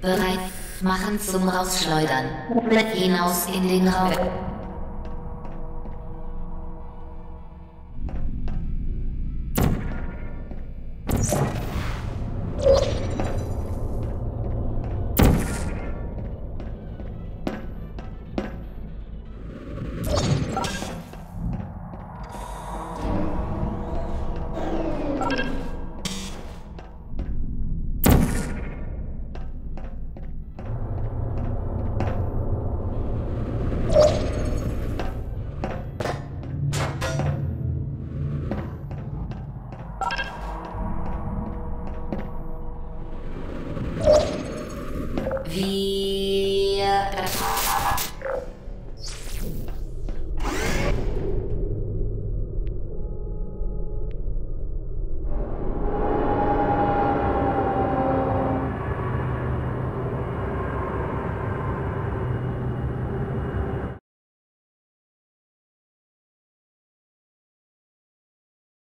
Bereit machen zum Rausschleudern. Hinaus in den Raum. via